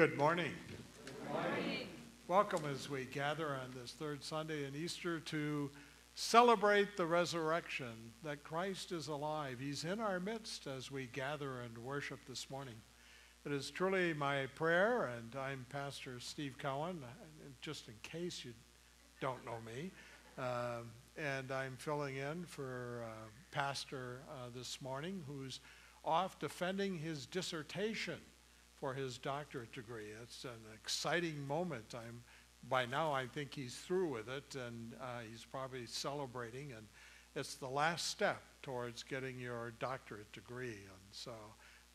Good morning. Good morning. Welcome as we gather on this third Sunday in Easter to celebrate the resurrection, that Christ is alive. He's in our midst as we gather and worship this morning. It is truly my prayer, and I'm Pastor Steve Cowen, just in case you don't know me. Um, and I'm filling in for uh, Pastor uh, this morning, who's off defending his dissertation for his doctorate degree. It's an exciting moment. I'm by now I think he's through with it, and uh, he's probably celebrating. And it's the last step towards getting your doctorate degree. And so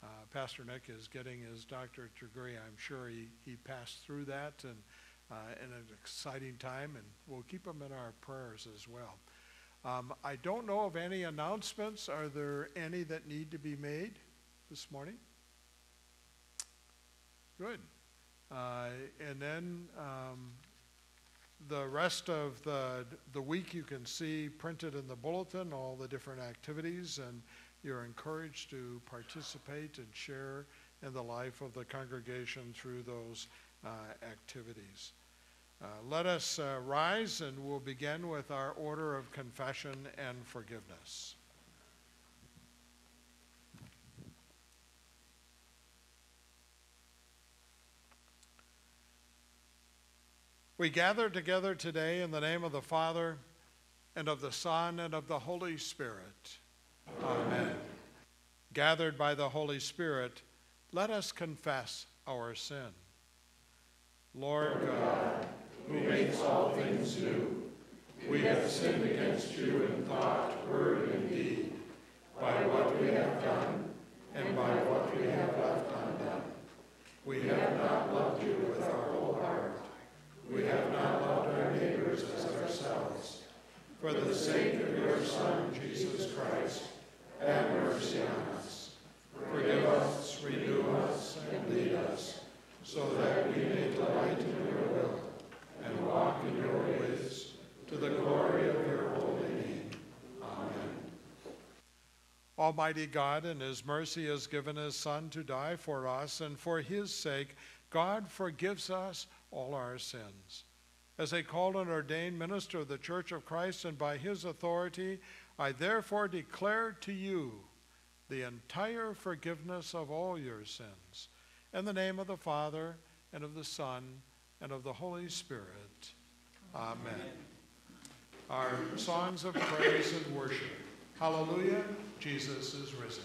uh, Pastor Nick is getting his doctorate degree. I'm sure he, he passed through that and uh, in an exciting time, and we'll keep him in our prayers as well. Um, I don't know of any announcements. Are there any that need to be made this morning? Good. Uh, and then um, the rest of the, the week you can see printed in the bulletin all the different activities, and you're encouraged to participate and share in the life of the congregation through those uh, activities. Uh, let us uh, rise and we'll begin with our order of confession and forgiveness. We gather together today in the name of the Father, and of the Son, and of the Holy Spirit. Amen. Gathered by the Holy Spirit, let us confess our sin. Lord God, who makes all things new, we have sinned against you in thought, word, and deed, by what we have done and by what we have left undone. We have not loved you with our. We have not loved our neighbors as ourselves. For the sake of your Son, Jesus Christ, have mercy on us. Forgive us, renew us, and lead us, so that we may delight in your will and walk in your ways, to the glory of your holy name. Amen. Almighty God, in his mercy, has given his Son to die for us, and for his sake, God forgives us all our sins. As a called and ordained minister of the Church of Christ, and by his authority, I therefore declare to you the entire forgiveness of all your sins. In the name of the Father, and of the Son, and of the Holy Spirit. Amen. Amen. Our songs of praise and worship. Hallelujah, Jesus is risen.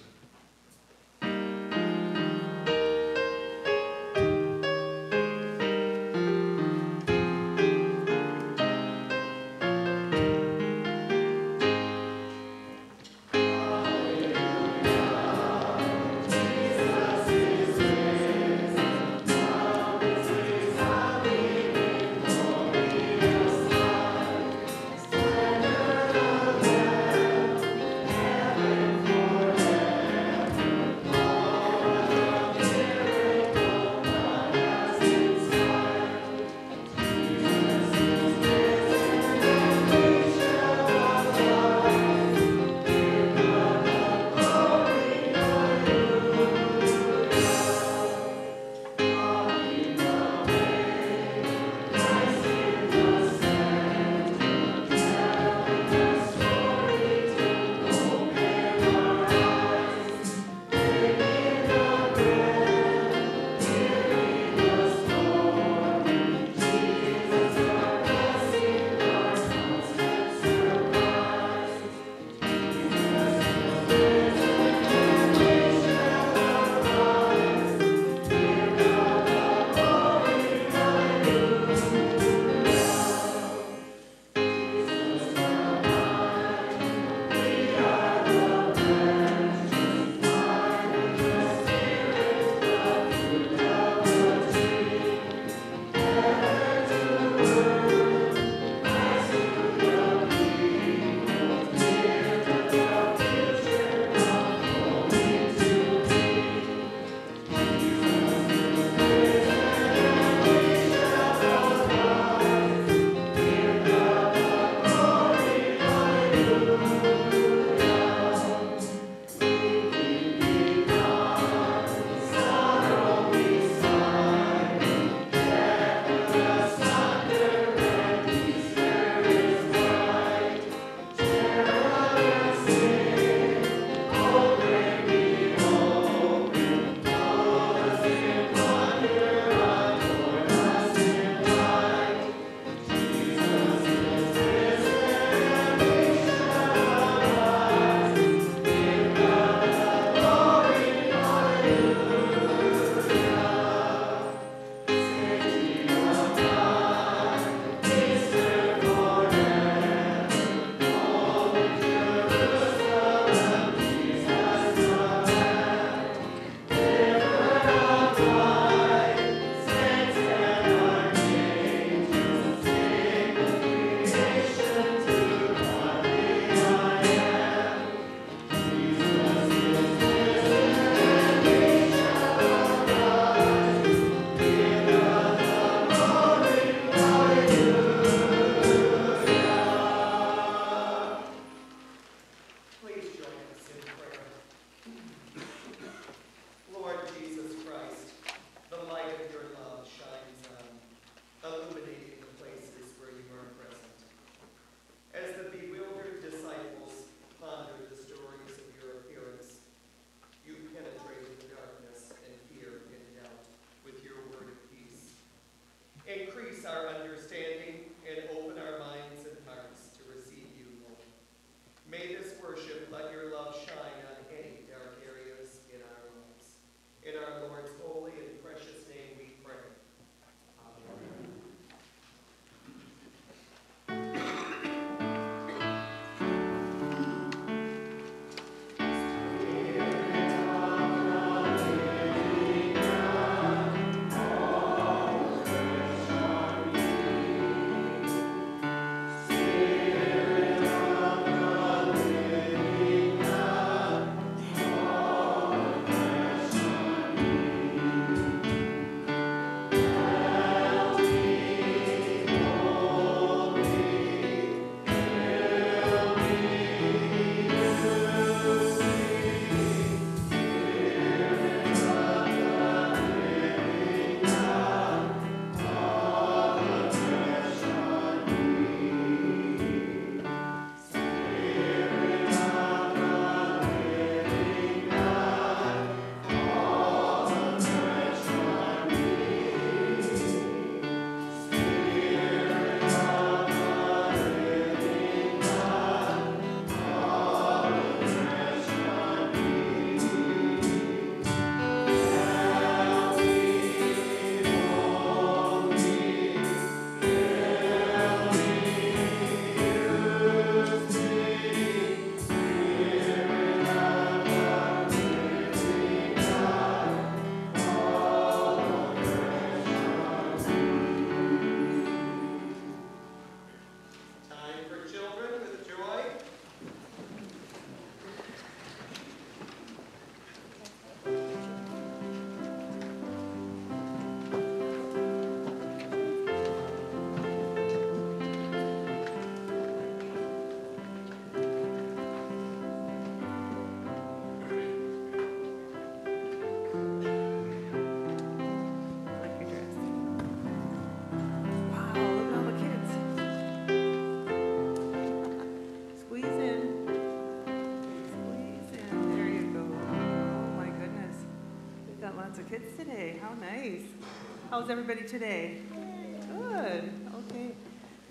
How's everybody today? Good. Okay.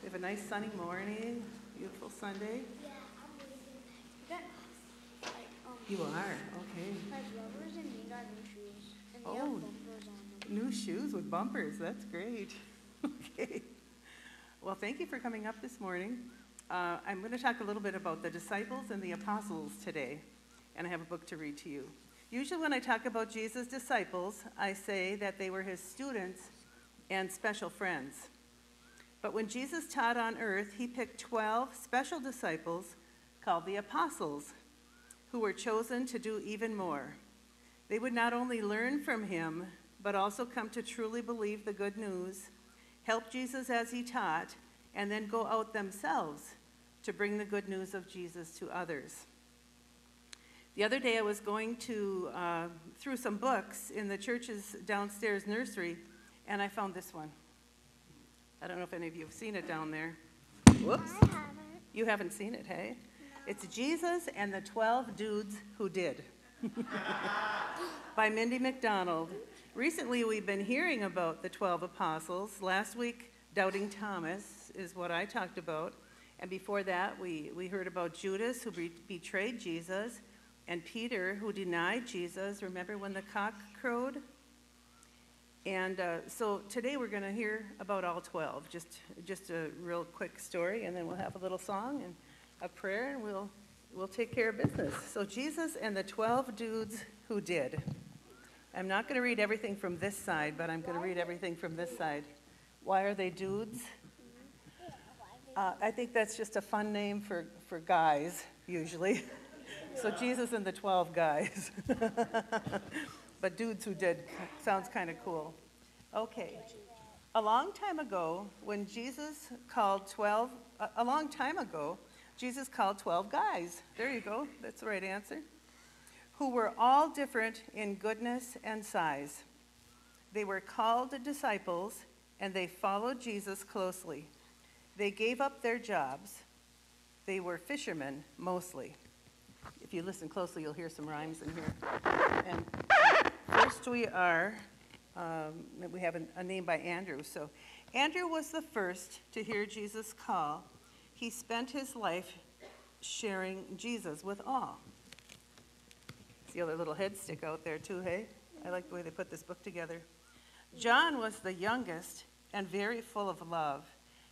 We have a nice sunny morning. Beautiful Sunday. You are. Okay. new shoes, Oh. New shoes with bumpers. That's great. Okay. Well, thank you for coming up this morning. Uh, I'm going to talk a little bit about the disciples and the apostles today, and I have a book to read to you. Usually, when I talk about Jesus' disciples, I say that they were his students and special friends. But when Jesus taught on earth, he picked 12 special disciples called the apostles, who were chosen to do even more. They would not only learn from him, but also come to truly believe the good news, help Jesus as he taught, and then go out themselves to bring the good news of Jesus to others. The other day, I was going to uh, through some books in the church's downstairs nursery, and I found this one. I don't know if any of you have seen it down there. Whoops. Haven't. You haven't seen it, hey? It's Jesus and the 12 Dudes Who Did by Mindy McDonald. Recently, we've been hearing about the 12 apostles. Last week, Doubting Thomas is what I talked about. And before that, we, we heard about Judas, who be- betrayed Jesus, and Peter, who denied Jesus. Remember when the cock crowed? And uh, so today we're going to hear about all 12. Just, just a real quick story, and then we'll have a little song and a prayer, and we'll, we'll take care of business. So, Jesus and the 12 dudes who did. I'm not going to read everything from this side, but I'm going to read everything from this side. Why are they dudes? Uh, I think that's just a fun name for, for guys, usually. so, Jesus and the 12 guys. but dudes who did sounds kind of cool. Okay. A long time ago, when Jesus called 12, a, long time ago, Jesus called 12 guys. There you go. That's the right answer. Who were all different in goodness and size. They were called disciples and they followed Jesus closely. They gave up their jobs. They were fishermen mostly. If you listen closely, you'll hear some rhymes in here. And first we are, um, we have a, a name by Andrew. So Andrew was the first to hear Jesus call. He spent his life sharing Jesus with all. See other little heads stick out there too, hey? I like the way they put this book together. John was the youngest and very full of love.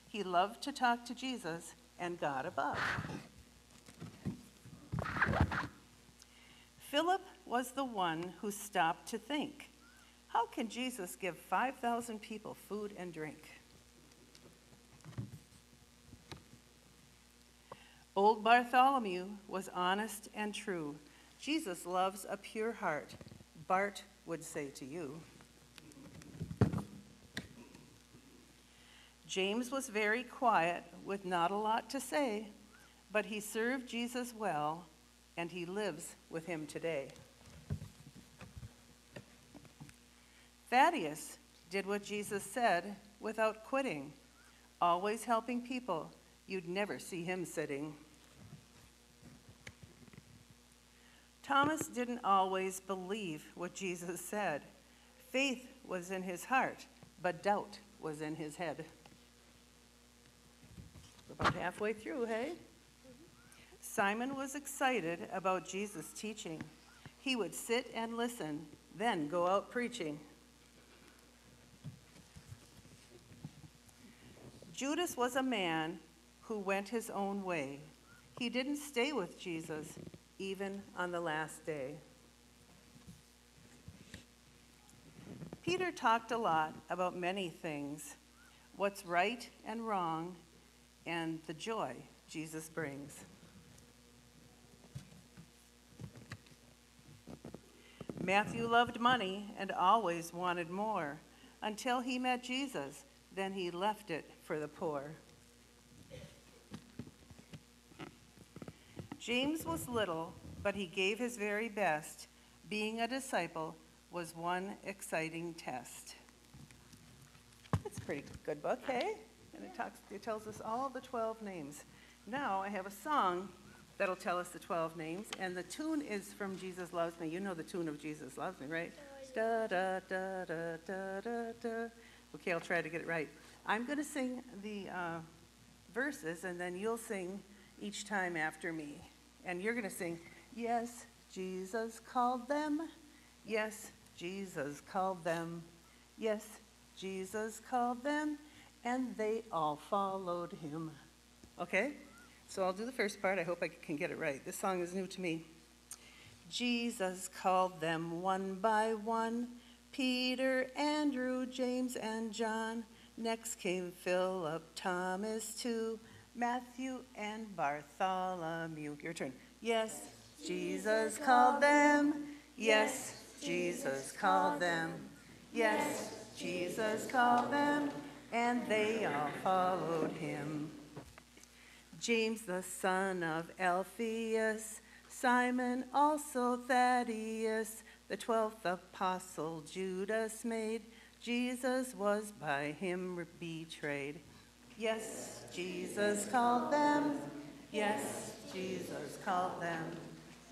He loved to talk to Jesus and God above. Philip was the one who stopped to think how can Jesus give 5,000 people food and drink? Old Bartholomew was honest and true. Jesus loves a pure heart, Bart would say to you. James was very quiet with not a lot to say, but he served Jesus well and he lives with him today. Thaddeus did what Jesus said without quitting, always helping people. You'd never see him sitting. Thomas didn't always believe what Jesus said. Faith was in his heart, but doubt was in his head. About halfway through, hey? Simon was excited about Jesus' teaching. He would sit and listen, then go out preaching. Judas was a man who went his own way. He didn't stay with Jesus even on the last day. Peter talked a lot about many things what's right and wrong, and the joy Jesus brings. Matthew loved money and always wanted more until he met Jesus. Then he left it for the poor. James was little, but he gave his very best. Being a disciple was one exciting test. It's a pretty good book, hey? And it, talks, it tells us all the 12 names. Now I have a song that'll tell us the 12 names. And the tune is from Jesus Loves Me. You know the tune of Jesus Loves Me, right? Da da da da da da da. Okay, I'll try to get it right. I'm going to sing the uh, verses, and then you'll sing each time after me. And you're going to sing, Yes, Jesus called them. Yes, Jesus called them. Yes, Jesus called them, and they all followed him. Okay? So I'll do the first part. I hope I can get it right. This song is new to me. Jesus called them one by one Peter, Andrew, James, and John. Next came Philip, Thomas, too, Matthew, and Bartholomew. Your turn. Yes, Jesus called them. Yes, Jesus called them. Yes, Jesus called them, and they all followed him. James, the son of Alphaeus, Simon, also Thaddeus, the twelfth apostle Judas made. Jesus was by him betrayed. Yes, Jesus called them. Yes, Jesus called them.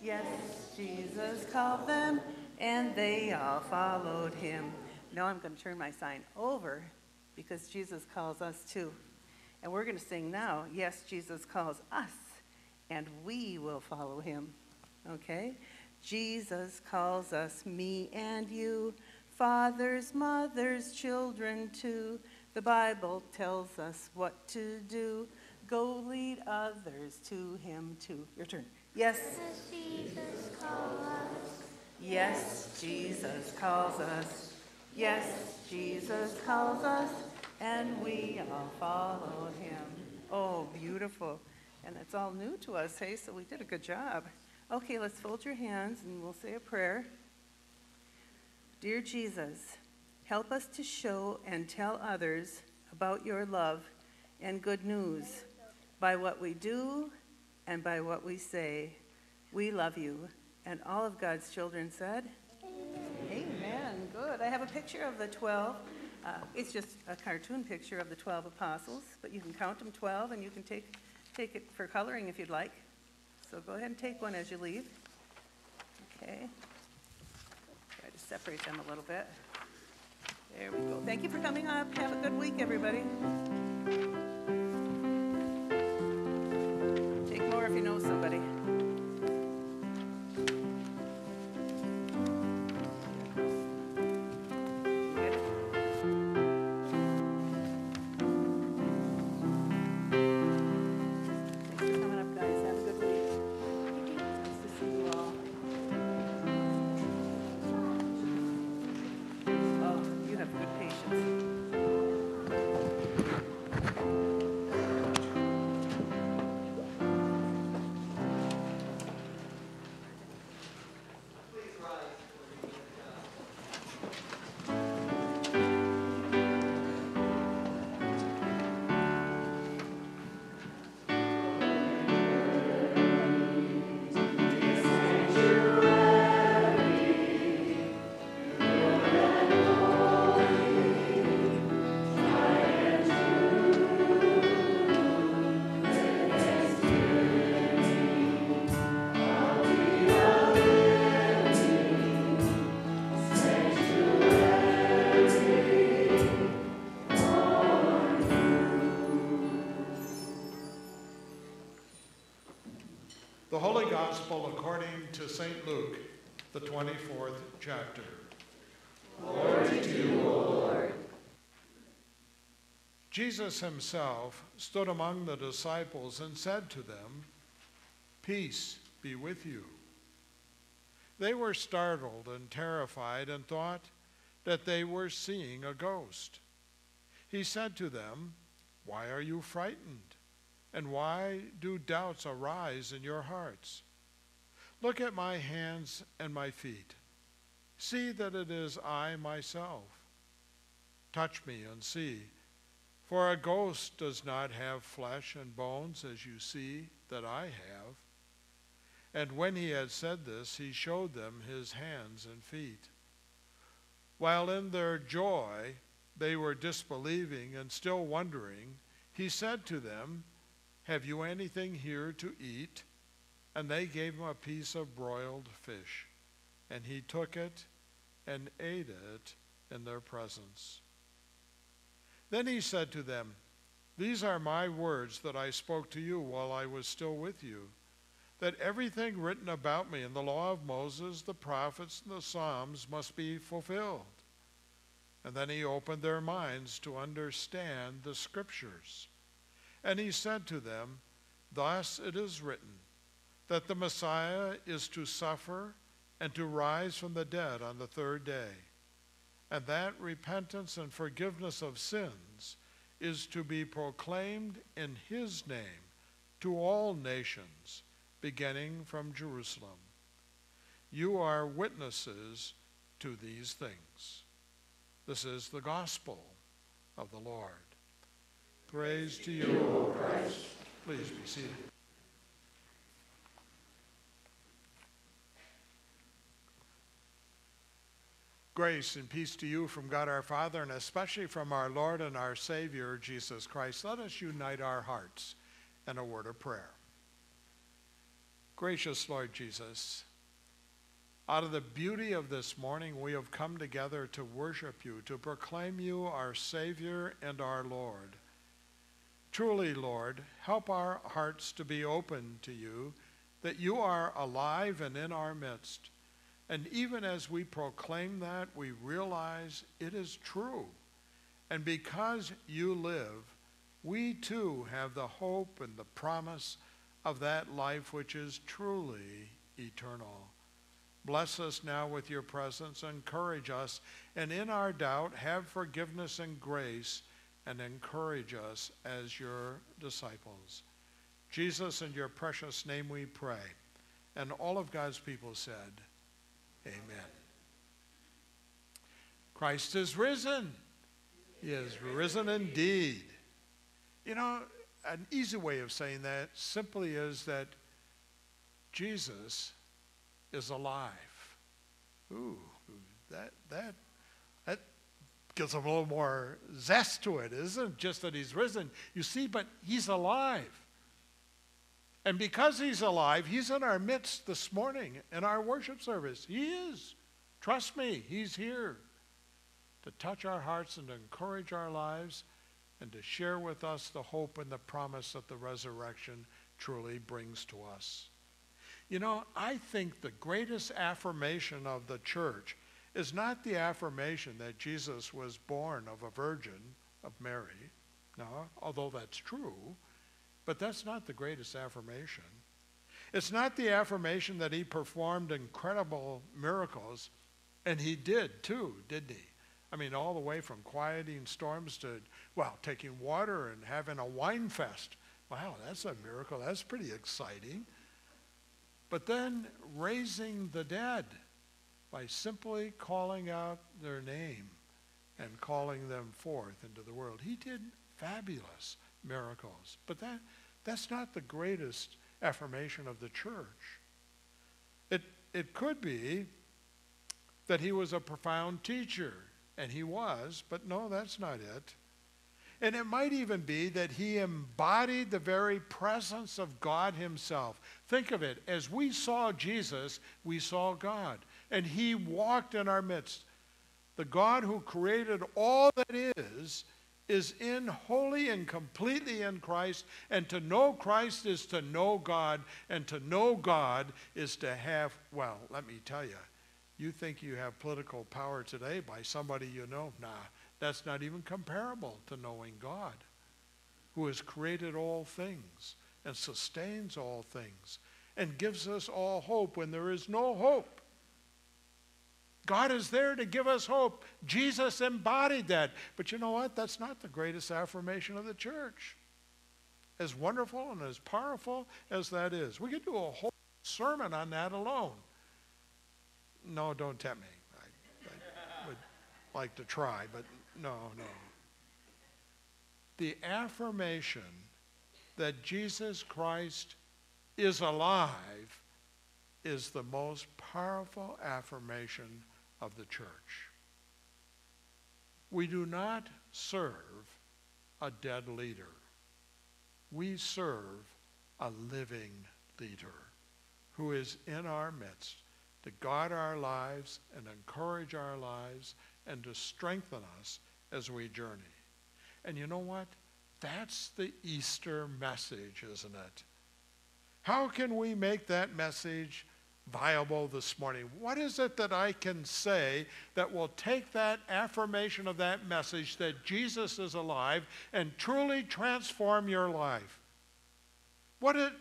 Yes, Jesus called them, and they all followed him. Now I'm going to turn my sign over because Jesus calls us too. And we're going to sing now, Yes, Jesus calls us, and we will follow him. Okay? Jesus calls us, me and you, fathers, mothers, children too. The Bible tells us what to do. Go lead others to him too. Your turn. Yes. Does Jesus call us? Yes, Jesus calls us. Yes, Jesus calls us, and we all follow him. Oh, beautiful. And it's all new to us, hey, so we did a good job. Okay, let's fold your hands and we'll say a prayer. Dear Jesus, help us to show and tell others about your love and good news by what we do and by what we say. We love you. And all of God's children said, Amen. Good. I have a picture of the 12. Uh, it's just a cartoon picture of the 12 apostles, but you can count them 12 and you can take, take it for coloring if you'd like. So go ahead and take one as you leave. Okay. Try to separate them a little bit. There we go. Thank you for coming up. Have a good week, everybody. Take more if you know somebody. Holy Gospel according to St. Luke, the 24th chapter. Glory to the Lord. Jesus himself stood among the disciples and said to them, Peace be with you. They were startled and terrified and thought that they were seeing a ghost. He said to them, Why are you frightened? And why do doubts arise in your hearts? Look at my hands and my feet. See that it is I myself. Touch me and see, for a ghost does not have flesh and bones as you see that I have. And when he had said this, he showed them his hands and feet. While in their joy they were disbelieving and still wondering, he said to them, Have you anything here to eat? And they gave him a piece of broiled fish. And he took it and ate it in their presence. Then he said to them, These are my words that I spoke to you while I was still with you, that everything written about me in the law of Moses, the prophets, and the Psalms must be fulfilled. And then he opened their minds to understand the scriptures. And he said to them, Thus it is written, that the Messiah is to suffer and to rise from the dead on the third day, and that repentance and forgiveness of sins is to be proclaimed in his name to all nations, beginning from Jerusalem. You are witnesses to these things. This is the gospel of the Lord. Praise to you, O Christ. Please be seated. Grace and peace to you from God our Father, and especially from our Lord and our Savior, Jesus Christ. Let us unite our hearts in a word of prayer. Gracious Lord Jesus, out of the beauty of this morning, we have come together to worship you, to proclaim you our Savior and our Lord. Truly, Lord, help our hearts to be open to you, that you are alive and in our midst. And even as we proclaim that, we realize it is true. And because you live, we too have the hope and the promise of that life which is truly eternal. Bless us now with your presence, encourage us, and in our doubt, have forgiveness and grace, and encourage us as your disciples. Jesus, in your precious name we pray. And all of God's people said, Amen. Christ is risen. He is risen indeed. You know, an easy way of saying that simply is that Jesus is alive. Ooh, that that gives a little more zest to it. It isn't just that he's risen, you see, but he's alive. And because he's alive, he's in our midst this morning in our worship service. He is. Trust me, he's here to touch our hearts and to encourage our lives and to share with us the hope and the promise that the resurrection truly brings to us. You know, I think the greatest affirmation of the church is not the affirmation that Jesus was born of a virgin, of Mary. No, although that's true. But that's not the greatest affirmation. It's not the affirmation that he performed incredible miracles, and he did too, didn't he? I mean, all the way from quieting storms to, well, taking water and having a wine fest. Wow, that's a miracle. That's pretty exciting. But then raising the dead by simply calling out their name and calling them forth into the world. He did fabulous miracles. But that, that's not the greatest affirmation of the church. It, it could be that he was a profound teacher, and he was, but no, that's not it. And it might even be that he embodied the very presence of God himself. Think of it. As we saw Jesus, we saw God. And he walked in our midst. The God who created all that is is in wholly and completely in Christ, and to know Christ is to know God, and to know God is to have, well, let me tell you, you think you have political power today by somebody you know? Nah, that's not even comparable to knowing God, who has created all things and sustains all things and gives us all hope when there is no hope. God is there to give us hope. Jesus embodied that. But you know what? That's not the greatest affirmation of the church. As wonderful and as powerful as that is. We could do a whole sermon on that alone. No, don't tempt me. I, I would like to try, but no, no. The affirmation that Jesus Christ is alive is the most powerful affirmation of the church. We do not serve a dead leader. We serve a living leader. who is in our midst to guard our lives and encourage our lives and to strengthen us as we journey. And you know what? That's the Easter message, isn't it? How can we make that message viable this morning? What is it that I can say that will take that affirmation of that message that Jesus is alive and truly transform your life? What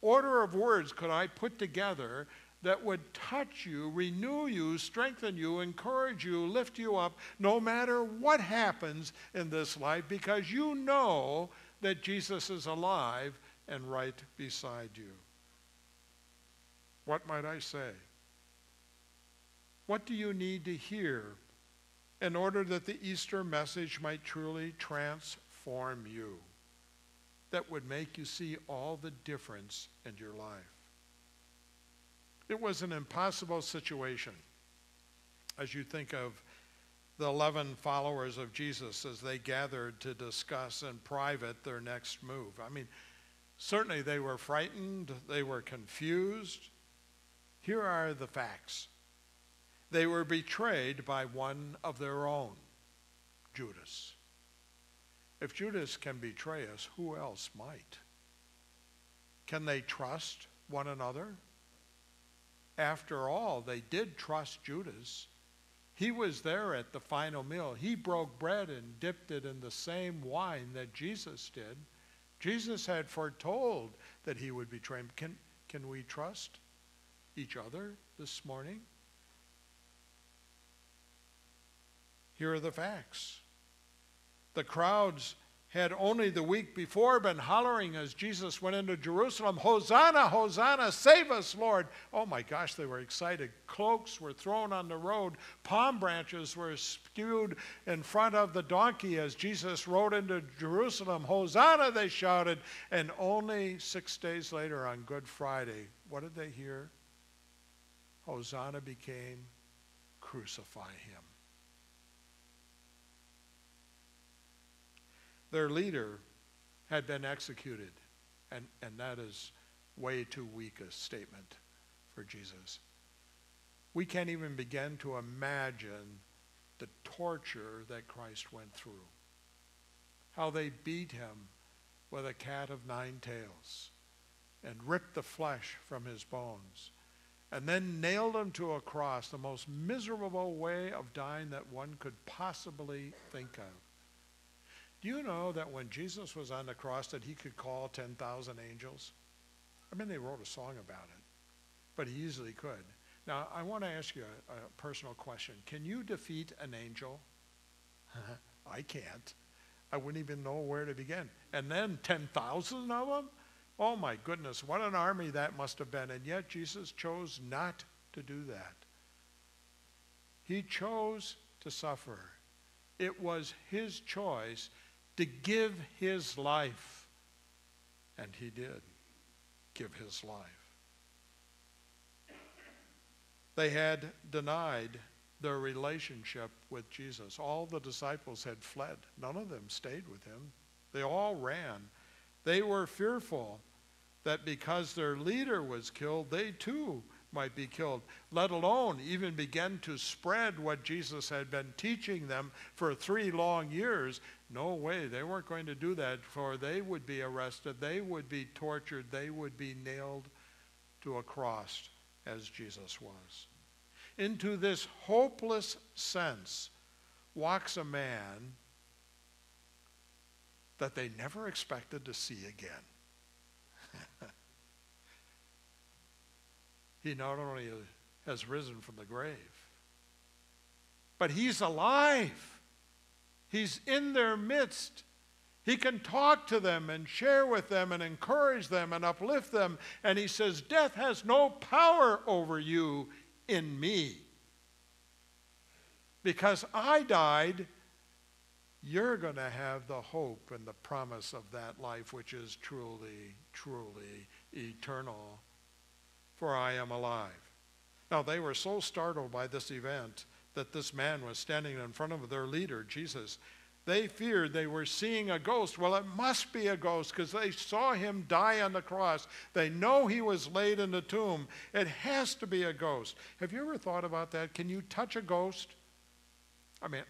order of words could I put together that would touch you, renew you, strengthen you, encourage you, lift you up, no matter what happens in this life, because you know that Jesus is alive and right beside you. What might I say? What do you need to hear in order that the Easter message might truly transform you? That would make you see all the difference in your life. It was an impossible situation as you think of the 11 followers of Jesus as they gathered to discuss in private their next move. I mean, certainly they were frightened, they were confused. Here are the facts they were betrayed by one of their own, Judas. If Judas can betray us, who else might? Can they trust one another? After all, they did trust Judas. He was there at the final meal. He broke bread and dipped it in the same wine that Jesus did. Jesus had foretold that he would betray him. Can, can we trust each other this morning? Here are the facts. The crowds had only the week before been hollering as Jesus went into Jerusalem, Hosanna, Hosanna, save us, Lord. Oh my gosh, they were excited. Cloaks were thrown on the road, palm branches were spewed in front of the donkey as Jesus rode into Jerusalem. Hosanna, they shouted. And only six days later on Good Friday, what did they hear? Hosanna became crucify him. Their leader had been executed, and, and that is way too weak a statement for Jesus. We can't even begin to imagine the torture that Christ went through. How they beat him with a cat of nine tails and ripped the flesh from his bones and then nailed him to a cross, the most miserable way of dying that one could possibly think of. Do you know that when Jesus was on the cross that he could call 10,000 angels? I mean, they wrote a song about it, but he easily could. Now, I want to ask you a, a personal question. Can you defeat an angel? I can't. I wouldn't even know where to begin. And then 10,000 of them? Oh my goodness, what an army that must have been. And yet Jesus chose not to do that. He chose to suffer. It was his choice to give his life. And he did give his life. They had denied their relationship with Jesus. All the disciples had fled, none of them stayed with him. They all ran. They were fearful that because their leader was killed, they too might be killed, let alone even begin to spread what Jesus had been teaching them for three long years. No way, they weren't going to do that, for they would be arrested, they would be tortured, they would be nailed to a cross as Jesus was. Into this hopeless sense walks a man that they never expected to see again. he not only has risen from the grave, but he's alive. He's in their midst. He can talk to them and share with them and encourage them and uplift them. And he says, Death has no power over you in me. Because I died, you're going to have the hope and the promise of that life, which is truly, truly eternal for I am alive. Now, they were so startled by this event that this man was standing in front of their leader, Jesus, They feared they were seeing a ghost. Well, it must be a ghost because they saw him die on the cross. They know he was laid in the tomb. It has to be a ghost. Have you ever thought about that? Can you touch a ghost? I mean,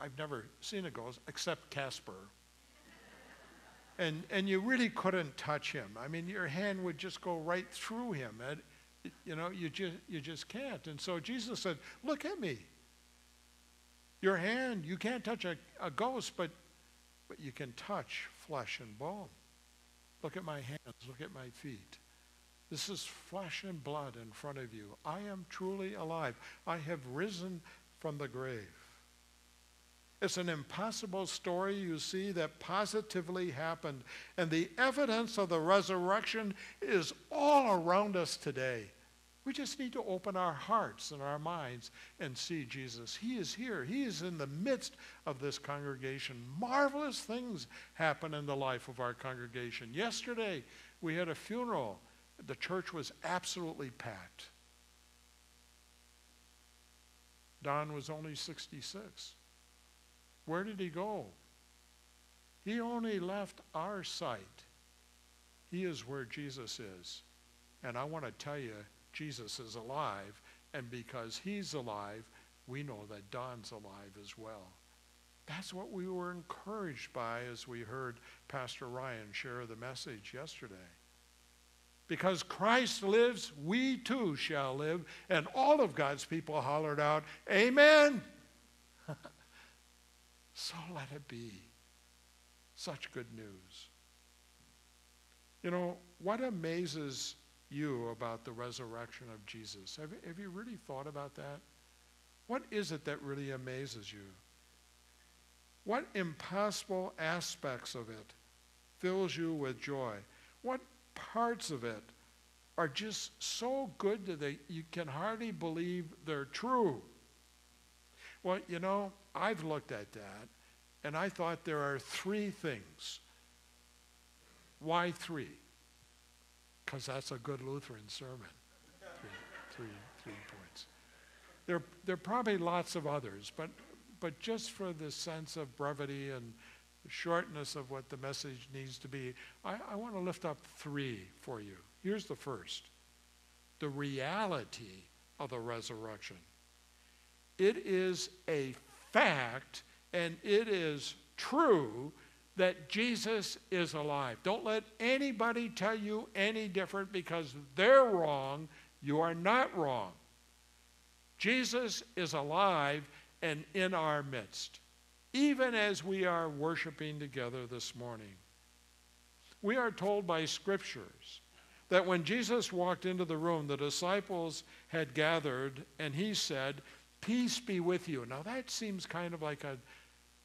I, have never seen a ghost except Casper. And, and you really couldn't touch him. I mean, your hand would just go right through him. And, you know, you just, you just can't. And so Jesus said, Look at me. Your hand, you can't touch a, a ghost, but, but you can touch flesh and bone. Look at my hands, look at my feet. This is flesh and blood in front of you. I am truly alive. I have risen from the grave. It's an impossible story, you see, that positively happened. And the evidence of the resurrection is all around us today. We just need to open our hearts and our minds and see Jesus. He is here. He is in the midst of this congregation. Marvelous things happen in the life of our congregation. Yesterday, we had a funeral. The church was absolutely packed. Don was only 66. Where did he go? He only left our sight. He is where Jesus is. And I want to tell you, Jesus is alive, and because he's alive, we know that Don's alive as well. That's what we were encouraged by as we heard Pastor Ryan share the message yesterday. Because Christ lives, we too shall live. And all of God's people hollered out, Amen. So let it be. Such good news. You know, what amazes you about the resurrection of Jesus. Have, have you really thought about that? What is it that really amazes you? What impossible aspects of it fills you with joy? What parts of it are just so good that they, you can hardly believe they're true? Well, you know, I've looked at that and I thought there are three things. Why three? because that's a good Lutheran sermon. Three, three, three points. There, there are probably lots of others, but, but just for the sense of brevity and shortness of what the message needs to be, I, I want to lift up three for you. Here's the first the reality of the resurrection. It is a fact and it is true that Jesus is alive. Don't let anybody tell you any different because they're wrong. You are not wrong. Jesus is alive and in our midst, even as we are worshiping together this morning. We are told by scriptures that when Jesus walked into the room, the disciples had gathered and he said, Peace be with you. Now that seems kind of like a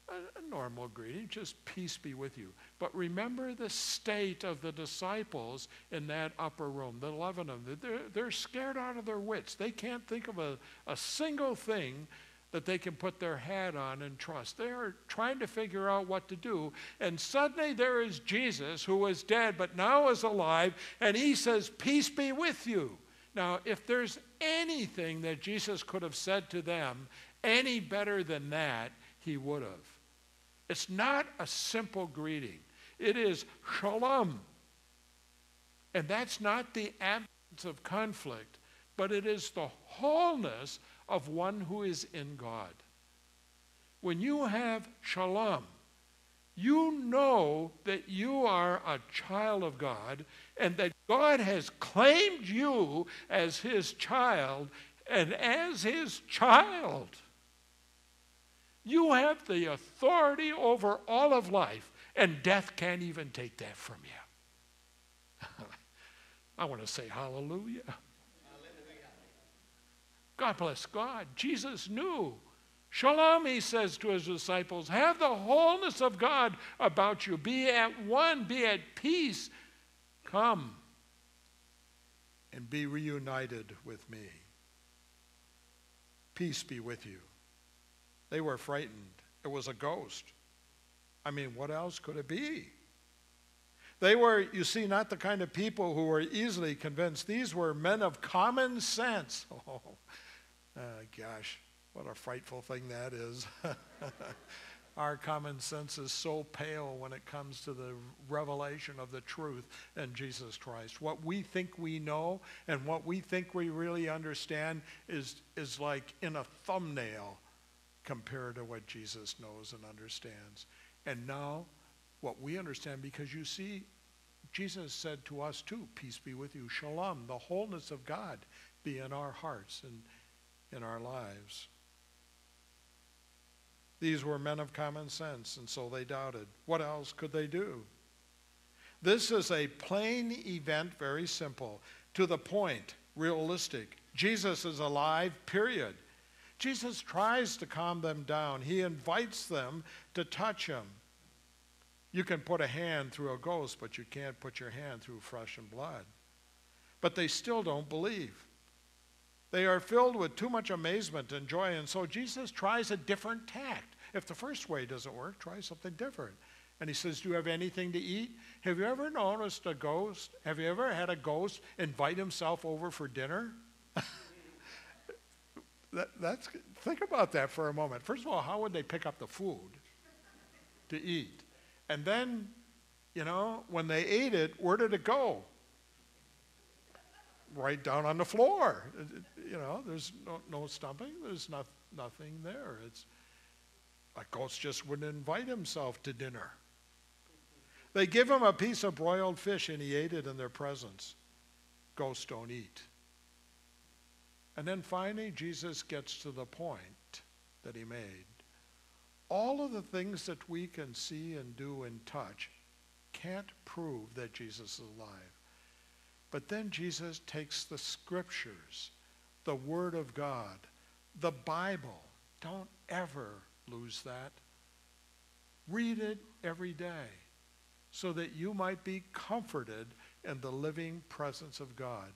a normal greeting, just peace be with you. But remember the state of the disciples in that upper room, the 11 of them. They're, they're scared out of their wits. They can't think of a, a single thing that they can put their hat on and trust. They are trying to figure out what to do. And suddenly there is Jesus who was dead but now is alive, and he says, Peace be with you. Now, if there's anything that Jesus could have said to them any better than that, he would have. It's not a simple greeting, it is shalom. And that's not the absence of conflict, but it is the wholeness of one who is in God. When you have shalom, you know that you are a child of God and that God has claimed you as his child and as his child. You have the authority over all of life, and death can't even take that from you. I want to say hallelujah. God bless God. Jesus knew. Shalom, he says to his disciples, have the wholeness of God about you. Be at one, be at peace. Come and be reunited with me. Peace be with you. They were frightened. It was a ghost. I mean, what else could it be? They were, you see, not the kind of people who were easily convinced. These were men of common sense. Oh, uh, gosh, what a frightful thing that is. our common sense is so pale when it comes to the revelation of the truth in Jesus Christ. What we think we know and what we think we really understand is, is like in a thumbnail compared to what Jesus knows and understands. And now, what we understand, because you see, Jesus said to us too, Peace be with you, Shalom, the wholeness of God be in our hearts and in our lives. These were men of common sense, and so they doubted. What else could they do? This is a plain event, very simple, to the point, realistic. Jesus is alive, period. Jesus tries to calm them down. He invites them to touch him. You can put a hand through a ghost, but you can't put your hand through flesh and blood. But they still don't believe. They are filled with too much amazement and joy, and so Jesus tries a different tact. If the first way doesn't work, try something different. And he says, Do you have anything to eat? Have you ever noticed a ghost? Have you ever had a ghost invite himself over for dinner? that, that's, think about that for a moment. First of all, how would they pick up the food to eat? And then, you know, when they ate it, where did it go? Right down on the floor. You know, there's no, no stumping, there's not, nothing there. It's a ghost just wouldn't invite himself to dinner. They give him a piece of broiled fish and he ate it in their presence. Ghosts don't eat. And then finally, Jesus gets to the point that he made. All of the things that we can see and do and touch can't prove that Jesus is alive. But then Jesus takes the scriptures, the Word of God, the Bible. Don't ever lose that. Read it every day so that you might be comforted in the living presence of God.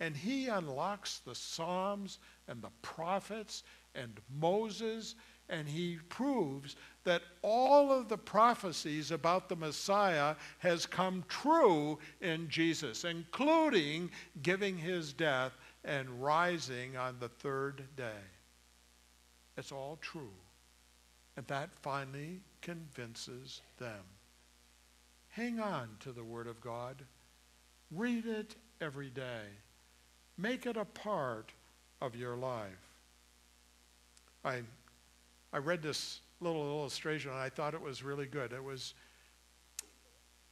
And he unlocks the Psalms and the prophets and Moses, and he proves that all of the prophecies about the Messiah has come true in Jesus, including giving his death and rising on the third day. It's all true. And that finally convinces them. Hang on to the Word of God. Read it every day. Make it a part of your life. I, I read this little illustration and I thought it was really good. It was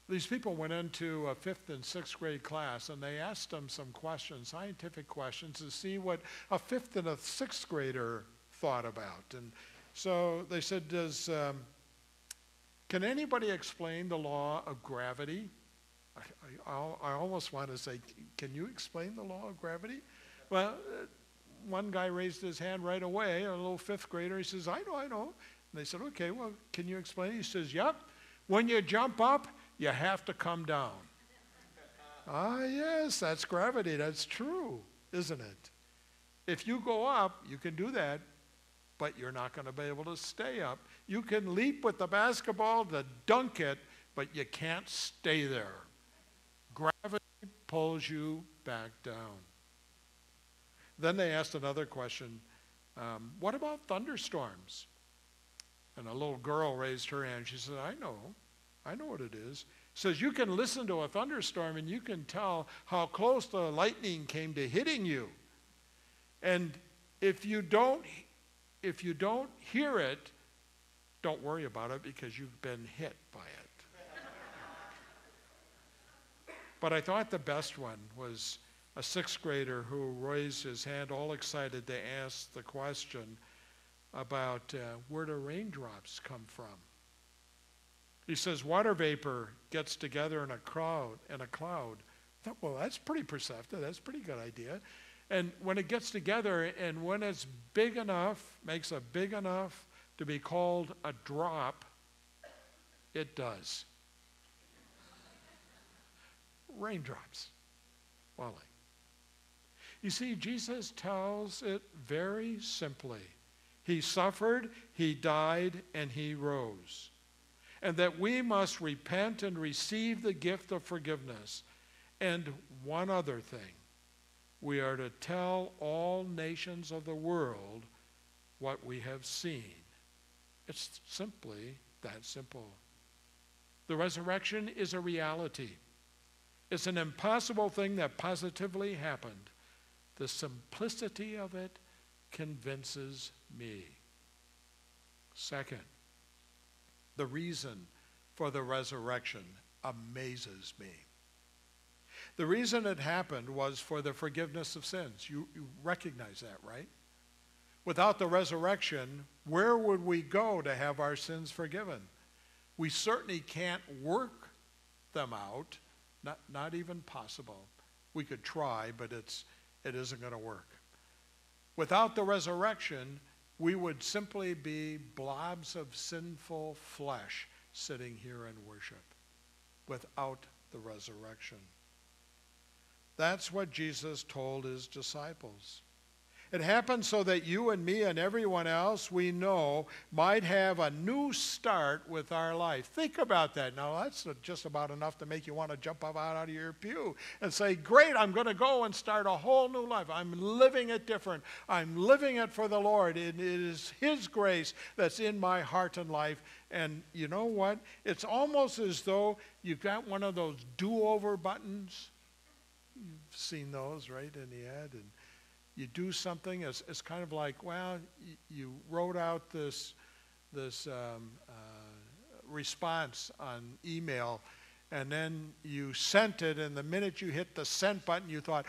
these people went into a fifth and sixth grade class and they asked them some questions, scientific questions, to see what a fifth and a sixth grader thought about. And so they said, Does, um, Can anybody explain the law of gravity? I, I, I, almost want to say, Can you explain the law of gravity? Well, uh, one guy raised his hand right away, a little fifth grader. He says, I know, I know. And they said, Okay, well, can you explain? He says, Yep. When you jump up, you have to come down. ah, yes, that's gravity. That's true, isn't it? If you go up, you can do that, but you're not going to be able to stay up. You can leap with the basketball to dunk it, but you can't stay there. Gravity pulls you back down. Then they asked another question um, What about thunderstorms? And a little girl raised her hand. She said, I know. I know what it is. Says you can listen to a thunderstorm and you can tell how close the lightning came to hitting you. And if you don't if you don't hear it, don't worry about it because you've been hit by it. but I thought the best one was a sixth grader who raised his hand all excited to ask the question about uh, where do raindrops come from. He says water vapor gets together in a crowd in a cloud. I thought, well, that's pretty perceptive. That's a pretty good idea. And when it gets together and when it's big enough, makes a big enough to be called a drop, it does. Raindrops falling. You see, Jesus tells it very simply. He suffered, he died, and he rose. And that we must repent and receive the gift of forgiveness. And one other thing we are to tell all nations of the world what we have seen. It's simply that simple. The resurrection is a reality. It's an impossible thing that positively happened. The simplicity of it convinces me. Second, the reason for the resurrection amazes me. The reason it happened was for the forgiveness of sins. You, you recognize that, right? Without the resurrection, where would we go to have our sins forgiven? We certainly can't work them out, not, not even possible. We could try, but it's, it isn't going to work. Without the resurrection, we would simply be blobs of sinful flesh sitting here in worship without the resurrection. That's what Jesus told his disciples. It happened so that you and me and everyone else we know might have a new start with our life. Think about that. Now, that's just about enough to make you want to jump up out of your pew and say, Great, I'm going to go and start a whole new life. I'm living it different. I'm living it for the Lord. And it is His grace that's in my heart and life. And you know what? It's almost as though you've got one of those do over buttons. You've seen those, right, in the ad. And you do something, it's, it's kind of like, well, you, you wrote out this, this um, uh, response on email, and then you sent it, and the minute you hit the send button, you thought,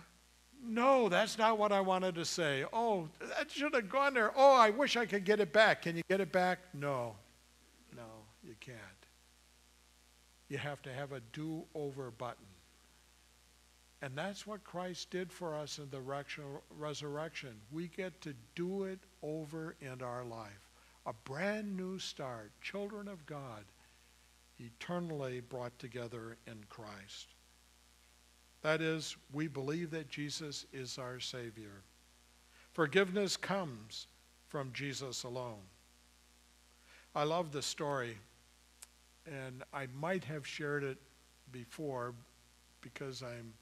no, that's not what I wanted to say. Oh, that should have gone there. Oh, I wish I could get it back. Can you get it back? No, no, you can't. You have to have a do over button. And that's what Christ did for us in the resurrection. We get to do it over in our life. A brand new start, children of God, eternally brought together in Christ. That is, we believe that Jesus is our Savior. Forgiveness comes from Jesus alone. I love the story, and I might have shared it before because I'm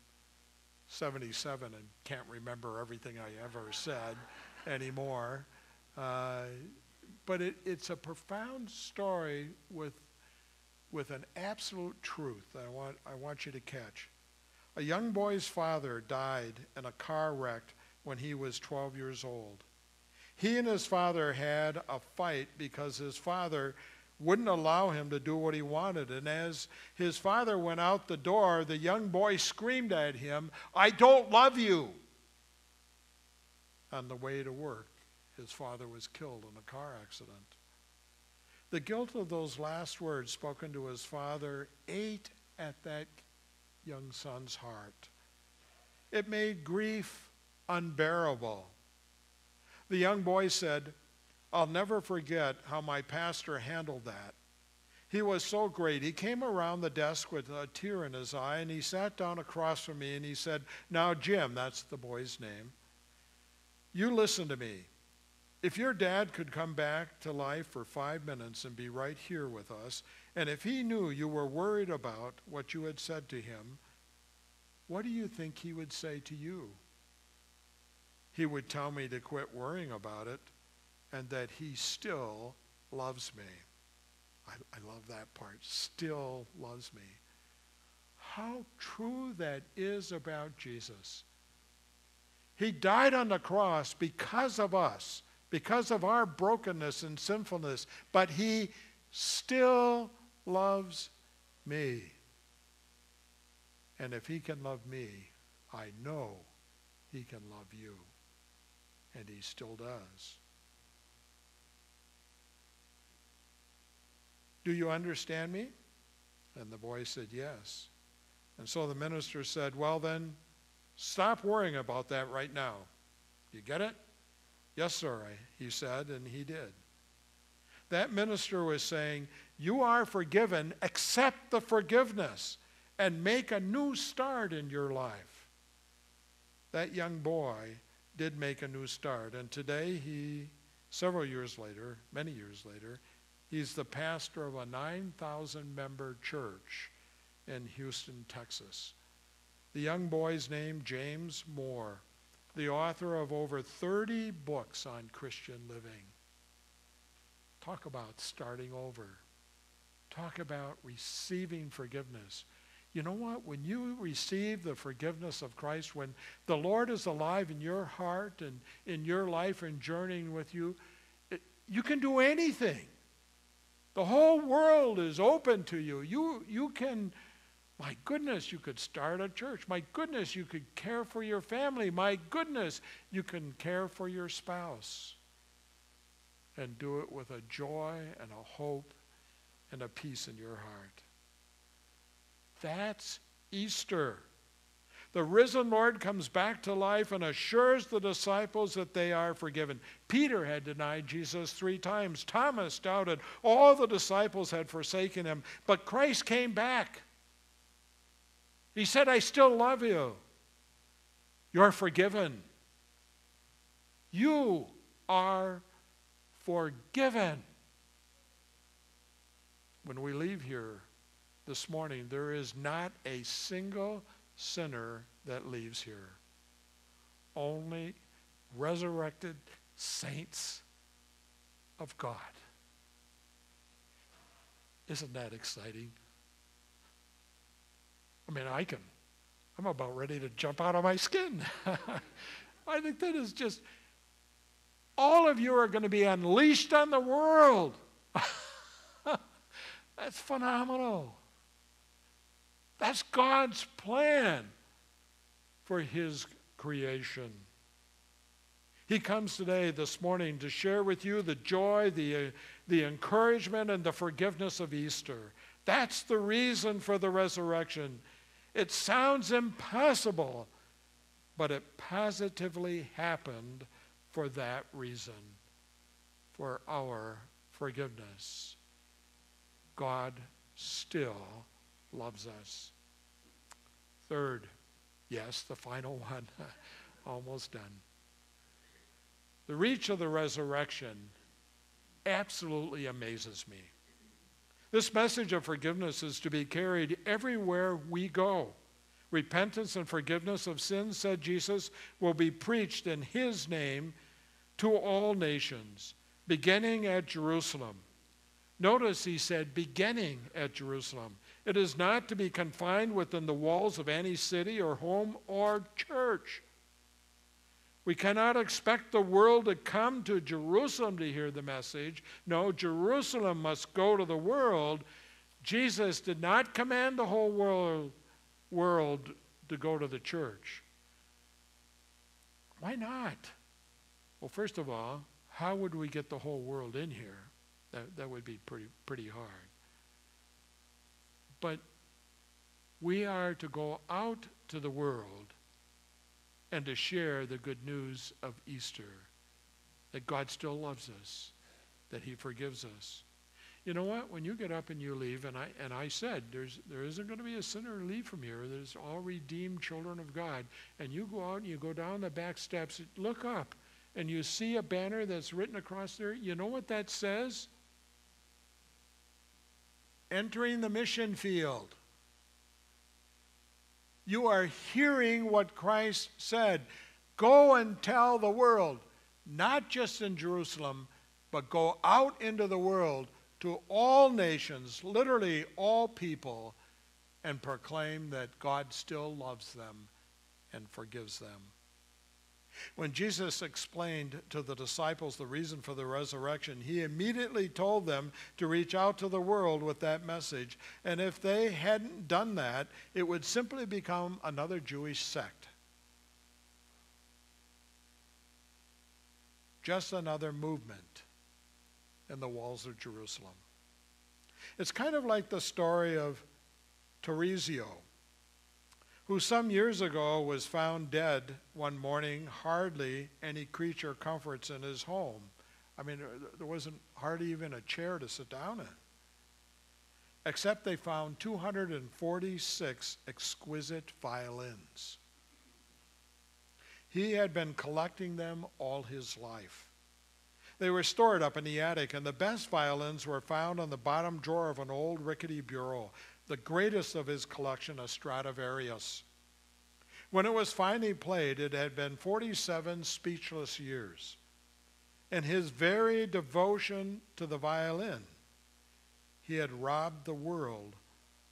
77 and can't remember everything I ever said anymore. Uh, but it, it's a profound story with, with an absolute truth that I want, I want you to catch. A young boy's father died in a car wreck when he was 12 years old. He and his father had a fight because his father wouldn't allow him to do what he wanted. And as his father went out the door, the young boy screamed at him, I don't love you. On the way to work, his father was killed in a car accident. The guilt of those last words spoken to his father ate at that young son's heart. It made grief unbearable. The young boy said, I'll never forget how my pastor handled that. He was so great. He came around the desk with a tear in his eye and he sat down across from me and he said, Now, Jim, that's the boy's name, you listen to me. If your dad could come back to life for five minutes and be right here with us, and if he knew you were worried about what you had said to him, what do you think he would say to you? He would tell me to quit worrying about it and that he still loves me. I, I love that part. Still loves me. How true that is about Jesus. He died on the cross because of us, because of our brokenness and sinfulness, but he still loves me. And if he can love me, I know he can love you. And he still does. Do you understand me? And the boy said, Yes. And so the minister said, Well, then, stop worrying about that right now. You get it? Yes, sir, he said, and he did. That minister was saying, You are forgiven, accept the forgiveness, and make a new start in your life. That young boy did make a new start, and today he, several years later, many years later, He's the pastor of a 9,000 member church in Houston, Texas. The young boy's name, James Moore, the author of over 30 books on Christian living. Talk about starting over. Talk about receiving forgiveness. You know what? When you receive the forgiveness of Christ, when the Lord is alive in your heart and in your life and journeying with you, it, you can do anything. The whole world is open to you. You, you can, my goodness, you could start a church. My goodness, you could care for your family. My goodness, you can care for your spouse and do it with a joy and a hope and a peace in your heart. That's Easter. The risen Lord comes back to life and assures the disciples that they are forgiven. Peter had denied Jesus three times. Thomas doubted. All the disciples had forsaken him. But Christ came back. He said, I still love you. You're forgiven. You are forgiven. When we leave here this morning, there is not a single sinner that leaves here. Only resurrected saints of God. Isn't that exciting? I mean, I can, I'm about ready to jump out of my skin. I think that is just, all of you are going to be unleashed on the world. That's phenomenal. That's God's plan for His creation. He comes today, this morning, to share with you the joy, the, the encouragement, and the forgiveness of Easter. That's the reason for the resurrection. It sounds impossible, but it positively happened for that reason, for our forgiveness. God still loves us. Third, yes, the final one, almost done. The reach of the resurrection absolutely amazes me. This message of forgiveness is to be carried everywhere we go. Repentance and forgiveness of sins, said Jesus, will be preached in His name to all nations, beginning at Jerusalem. Notice he said, beginning at Jerusalem. It is not to be confined within the walls of any city or home or church. We cannot expect the world to come to Jerusalem to hear the message. No, Jerusalem must go to the world. Jesus did not command the whole world, world to go to the church. Why not? Well, first of all, how would we get the whole world in here? That, that would be pretty, pretty hard. But we are to go out to the world and to share the good news of Easter that God still loves us, that He forgives us. You know what? When you get up and you leave, and I, and I said, there's, there isn't going to be a sinner leave from here. There's all redeemed children of God. And you go out and you go down the back steps, look up, and you see a banner that's written across there. You know what that says? Entering the mission field. You are hearing what Christ said. Go and tell the world, not just in Jerusalem, but go out into the world to all nations, literally all people, and proclaim that God still loves them and forgives them. When Jesus explained to the disciples the reason for the resurrection, he immediately told them to reach out to the world with that message. And if they hadn't done that, it would simply become another Jewish sect. Just another movement in the walls of Jerusalem. It's kind of like the story of Tarisio, who some years ago was found dead one morning, hardly any creature comforts in his home. I mean, there wasn't hardly even a chair to sit down in. Except they found 246 exquisite violins. He had been collecting them all his life. They were stored up in the attic, and the best violins were found on the bottom drawer of an old rickety bureau, the greatest of his collection, a Stradivarius. When it was finally played, it had been 47 speechless years. and his very devotion to the violin, he had robbed the world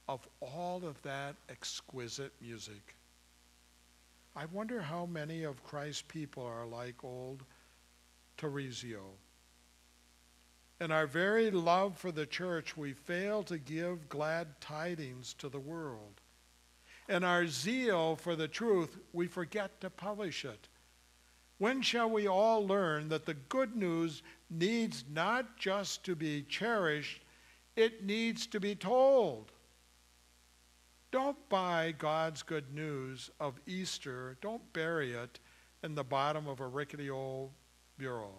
of all of that exquisite music. I wonder how many of Christ's people are like old Tarisio. In our very love for the church, we fail to give glad tidings to the world. In our zeal for the truth, we forget to publish it. When shall we all learn that the good news needs not just to be cherished, it needs to be told? Don't buy God's good news of Easter, don't bury it in the bottom of a rickety old bureau.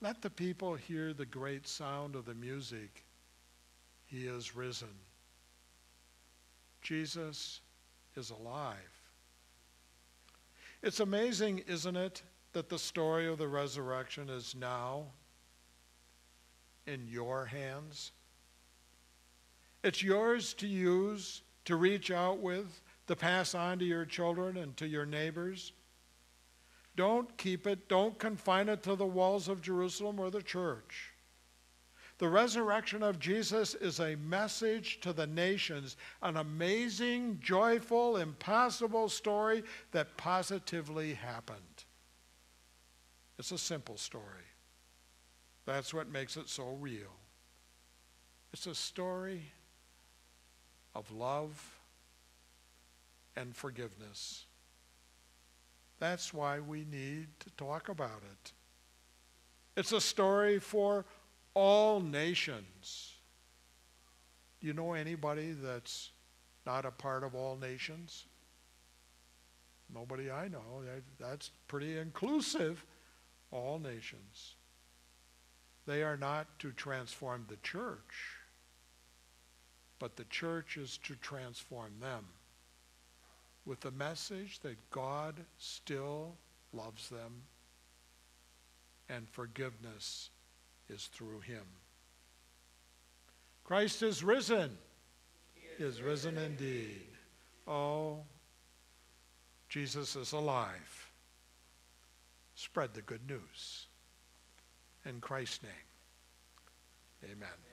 Let the people hear the great sound of the music. He is risen. Jesus is alive. It's amazing, isn't it, that the story of the resurrection is now in your hands? It's yours to use, to reach out with, to pass on to your children and to your neighbors. Don't keep it, don't confine it to the walls of Jerusalem or the church. The resurrection of Jesus is a message to the nations, an amazing, joyful, impossible story that positively happened. It's a simple story. That's what makes it so real. It's a story of love and forgiveness. That's why we need to talk about it. It's a story for all nations. Do you know anybody that's not a part of all nations? Nobody I know. That's pretty inclusive. All nations. They are not to transform the church but the church is to transform them with the message that God still loves them and forgiveness is through him. Christ is risen. He is risen indeed. Oh, Jesus is alive. Spread the good news. In Christ's name, amen.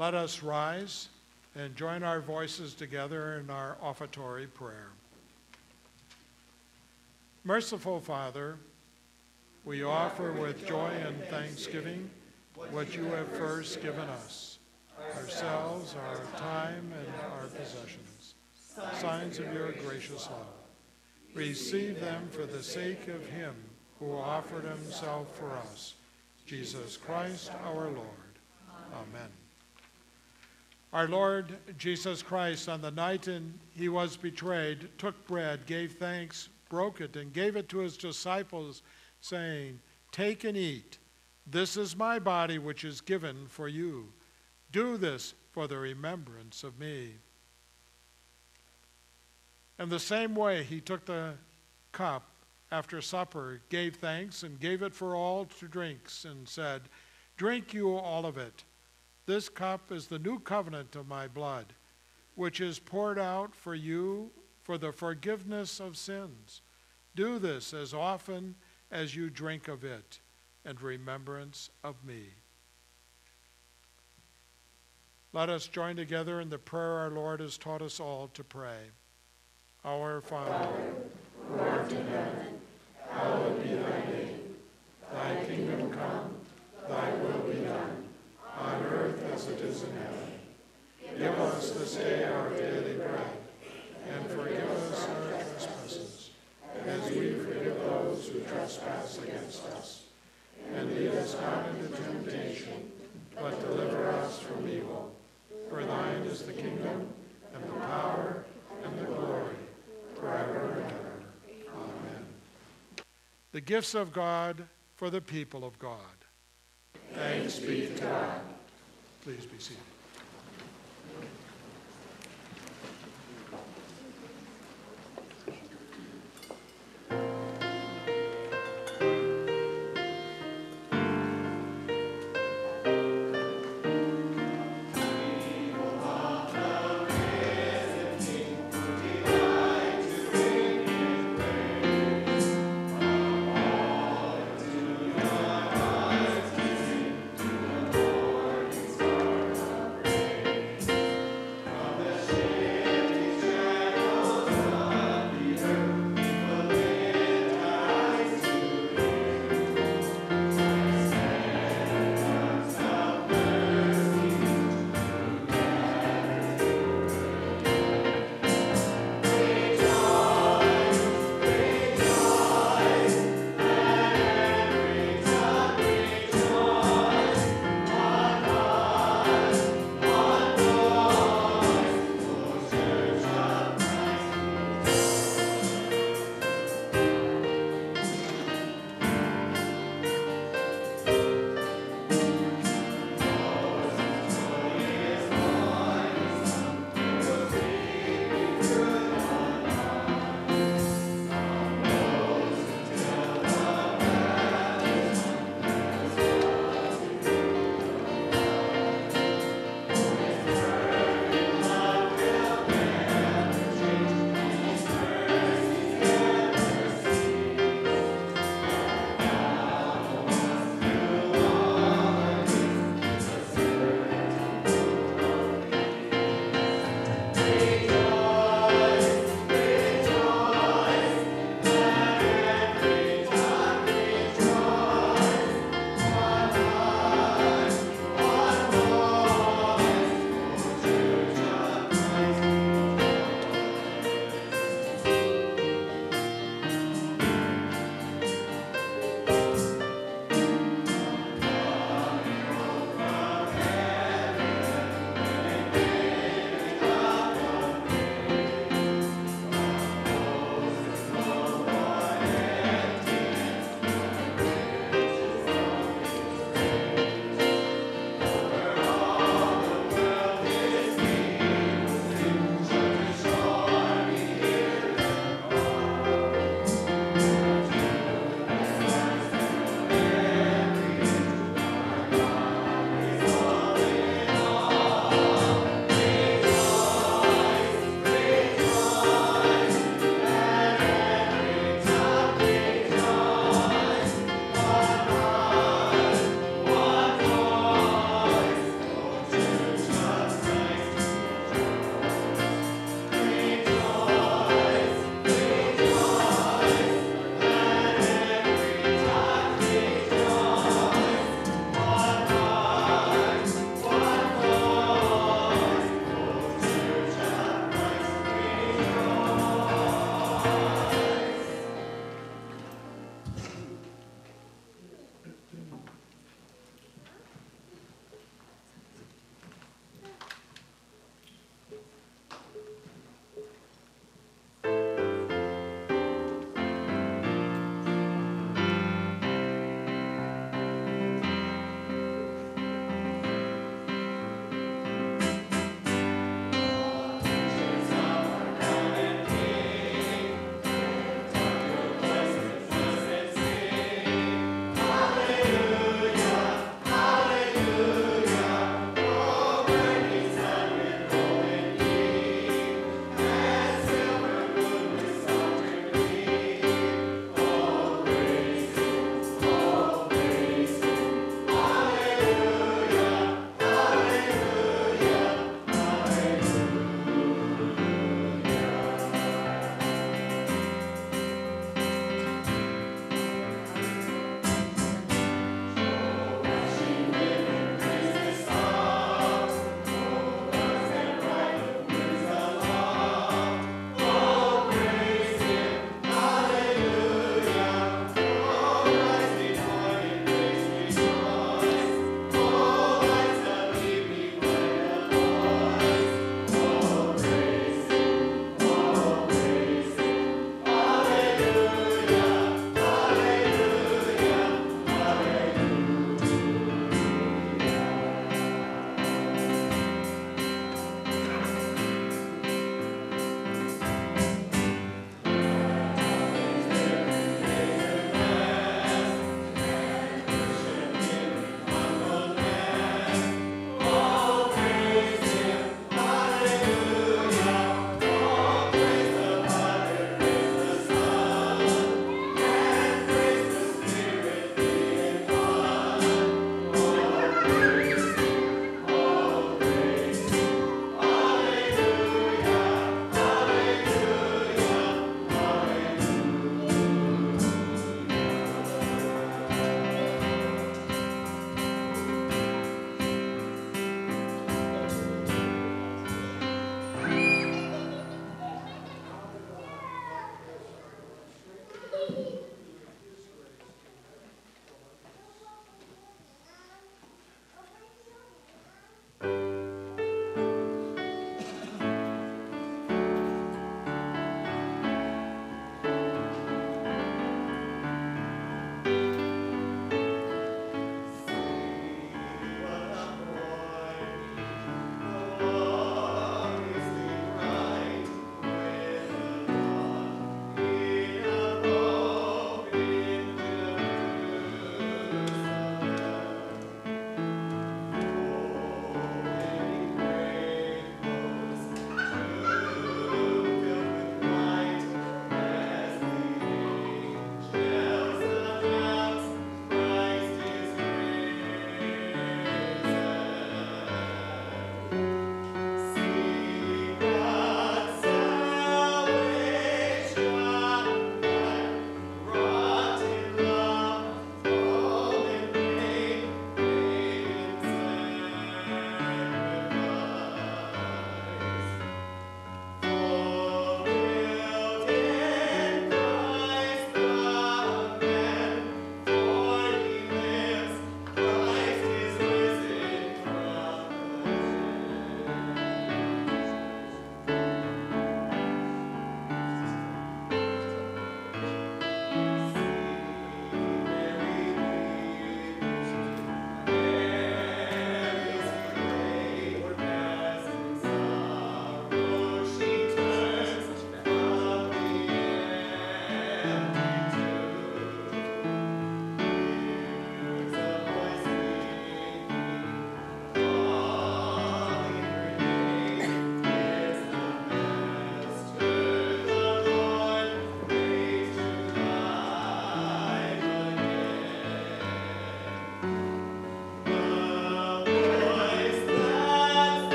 Let us rise and join our voices together in our offertory prayer. Merciful Father, we offer with joy and thanksgiving what you have first given us ourselves, our time, and our possessions, signs of your gracious love. Receive them for the sake of him who offered himself for us, Jesus Christ our Lord. Amen. Our Lord Jesus Christ, on the night in he was betrayed, took bread, gave thanks, broke it, and gave it to his disciples, saying, Take and eat. This is my body, which is given for you. Do this for the remembrance of me. In the same way, he took the cup after supper, gave thanks, and gave it for all to drink, and said, Drink you all of it. This cup is the new covenant of my blood, which is poured out for you for the forgiveness of sins. Do this as often as you drink of it in remembrance of me. Let us join together in the prayer our Lord has taught us all to pray. Our Father, who art in heaven, hallowed be thy name. Thy kingdom come, thy will be done, on earth in heaven. Give us this day our daily bread, and forgive us our trespasses, as we forgive those who trespass against us. And lead us not into temptation, but deliver us from evil. For thine is the kingdom, and the power, and the glory, forever and ever. Amen. The gifts of God for the people of God. Thanks be to God. Please be seated.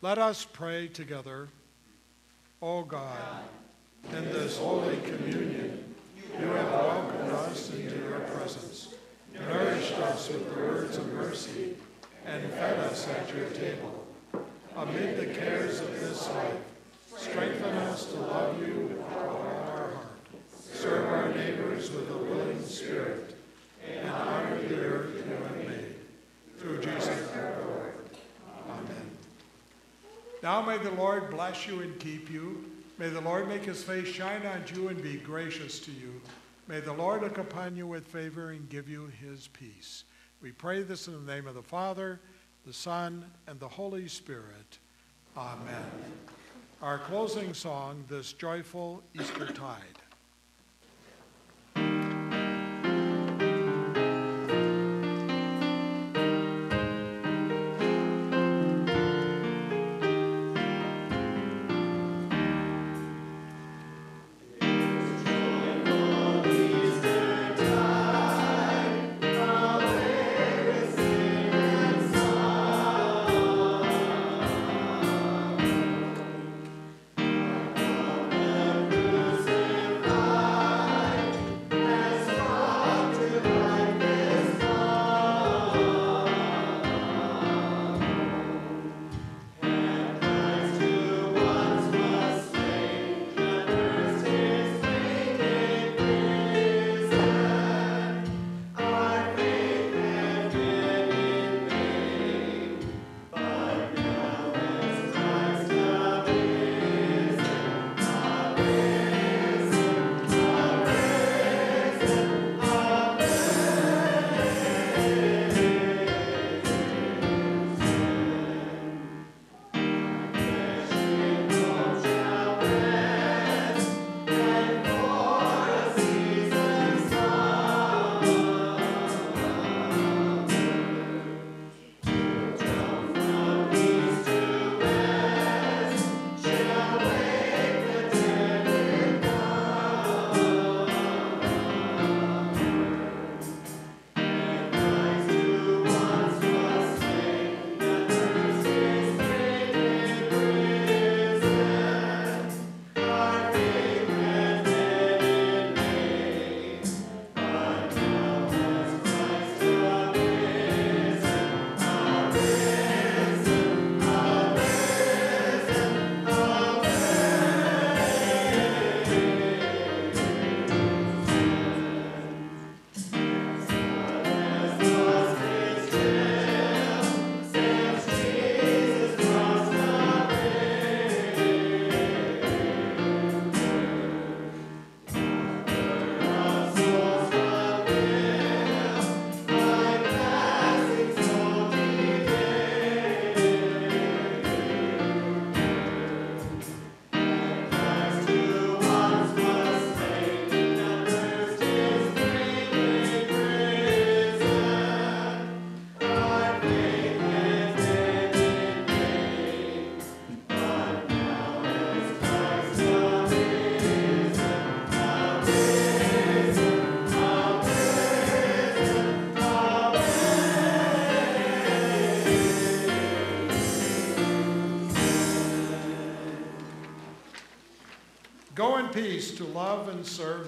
Let us pray together. O God, in this holy communion, you have welcomed us into your presence, nourished us with the words of mercy, and fed us at your table. Amid the cares of this life, strengthen us to love you with all our heart, serve our neighbors with a willing spirit, and honor the earth you have made. Through Jesus our Lord. Amen. Now may the Lord bless you and keep you. May the Lord make his face shine on you and be gracious to you. May the Lord look upon you with favor and give you his peace. We pray this in the name of the Father, the Son, and the Holy Spirit. Amen. Our closing song, This Joyful Easter Tide. Peace to love and serve